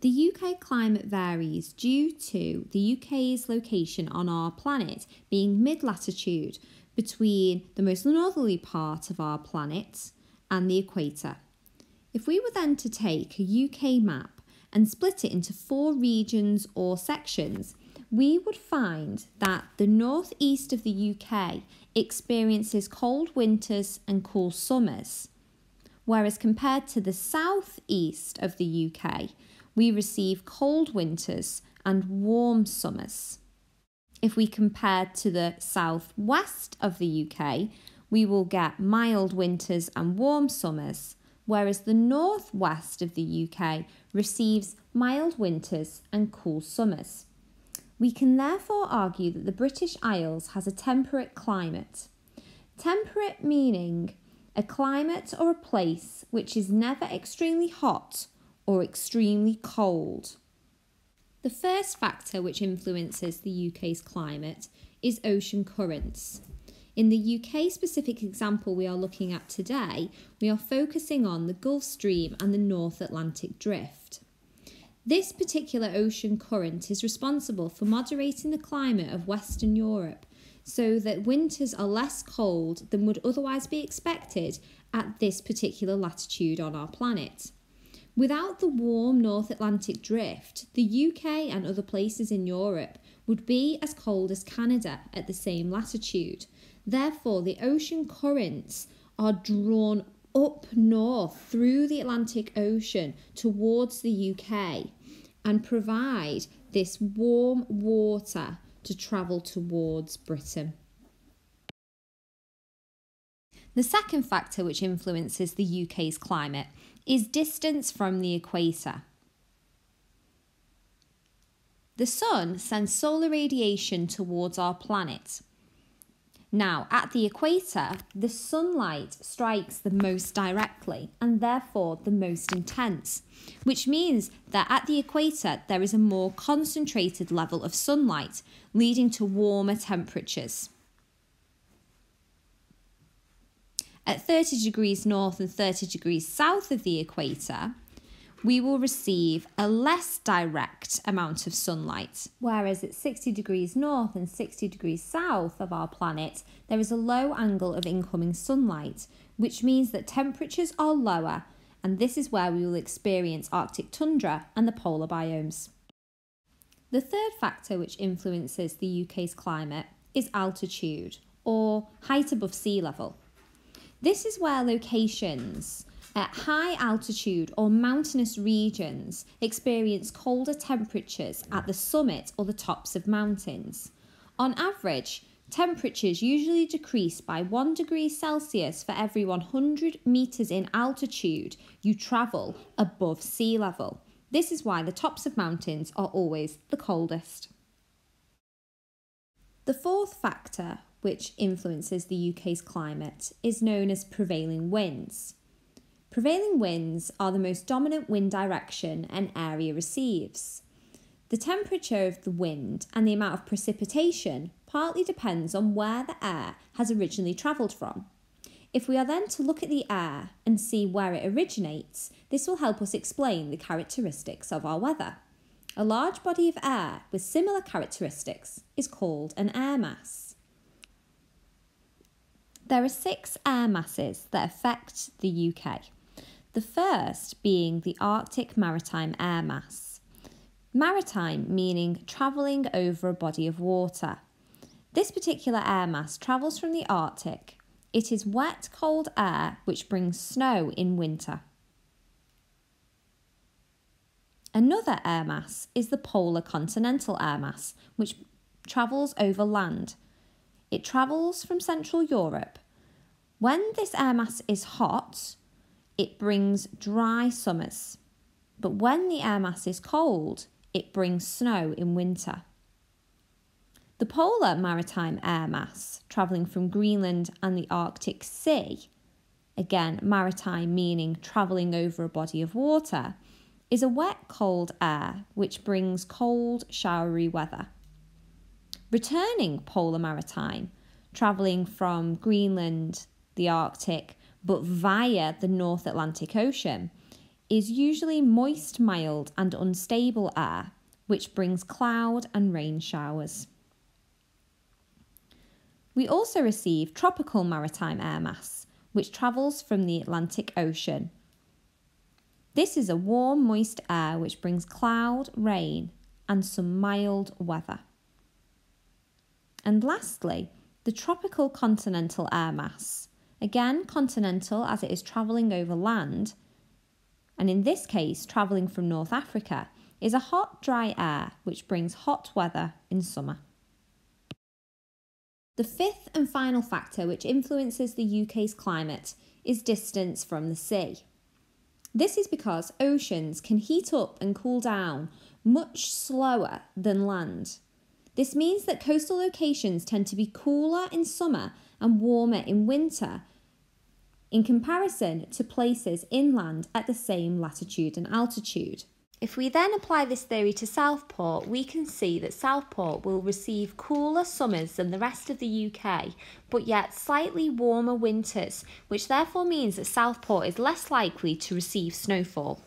The UK climate varies due to the UK's location on our planet being mid latitude between the most northerly part of our planet and the equator. If we were then to take a UK map and split it into four regions or sections, we would find that the northeast of the UK experiences cold winters and cool summers, whereas compared to the southeast of the UK, we receive cold winters and warm summers. If we compare to the southwest of the UK, we will get mild winters and warm summers, whereas the northwest of the UK receives mild winters and cool summers. We can therefore argue that the British Isles has a temperate climate. Temperate meaning a climate or a place which is never extremely hot or extremely cold. The first factor which influences the UK's climate is ocean currents. In the UK specific example we are looking at today, we are focusing on the Gulf Stream and the North Atlantic Drift. This particular ocean current is responsible for moderating the climate of Western Europe so that winters are less cold than would otherwise be expected at this particular latitude on our planet. Without the warm North Atlantic drift, the UK and other places in Europe would be as cold as Canada at the same latitude. Therefore, the ocean currents are drawn up north through the Atlantic Ocean towards the UK and provide this warm water to travel towards Britain. The second factor which influences the UK's climate is distance from the equator. The sun sends solar radiation towards our planet, now, at the equator, the sunlight strikes the most directly and therefore the most intense, which means that at the equator there is a more concentrated level of sunlight, leading to warmer temperatures. At 30 degrees north and 30 degrees south of the equator, we will receive a less direct amount of sunlight. Whereas at 60 degrees north and 60 degrees south of our planet, there is a low angle of incoming sunlight, which means that temperatures are lower, and this is where we will experience Arctic tundra and the polar biomes. The third factor which influences the UK's climate is altitude, or height above sea level. This is where locations at high altitude or mountainous regions experience colder temperatures at the summit or the tops of mountains. On average, temperatures usually decrease by 1 degree Celsius for every 100 metres in altitude you travel above sea level. This is why the tops of mountains are always the coldest. The fourth factor which influences the UK's climate is known as prevailing winds. Prevailing winds are the most dominant wind direction an area receives. The temperature of the wind and the amount of precipitation partly depends on where the air has originally travelled from. If we are then to look at the air and see where it originates, this will help us explain the characteristics of our weather. A large body of air with similar characteristics is called an air mass. There are six air masses that affect the UK. The first being the Arctic Maritime Air Mass. Maritime meaning travelling over a body of water. This particular air mass travels from the Arctic. It is wet, cold air which brings snow in winter. Another air mass is the polar continental air mass, which travels over land. It travels from Central Europe. When this air mass is hot, it brings dry summers. But when the air mass is cold, it brings snow in winter. The polar maritime air mass, travelling from Greenland and the Arctic Sea, again, maritime meaning travelling over a body of water, is a wet, cold air which brings cold, showery weather. Returning polar maritime, travelling from Greenland, the Arctic, but via the North Atlantic Ocean, is usually moist, mild, and unstable air, which brings cloud and rain showers. We also receive tropical maritime air mass, which travels from the Atlantic Ocean. This is a warm, moist air which brings cloud, rain, and some mild weather. And lastly, the tropical continental air mass. Again, continental as it is travelling over land, and in this case, travelling from North Africa, is a hot, dry air which brings hot weather in summer. The fifth and final factor which influences the UK's climate is distance from the sea. This is because oceans can heat up and cool down much slower than land. This means that coastal locations tend to be cooler in summer and warmer in winter in comparison to places inland at the same latitude and altitude. If we then apply this theory to Southport, we can see that Southport will receive cooler summers than the rest of the UK, but yet slightly warmer winters, which therefore means that Southport is less likely to receive snowfall.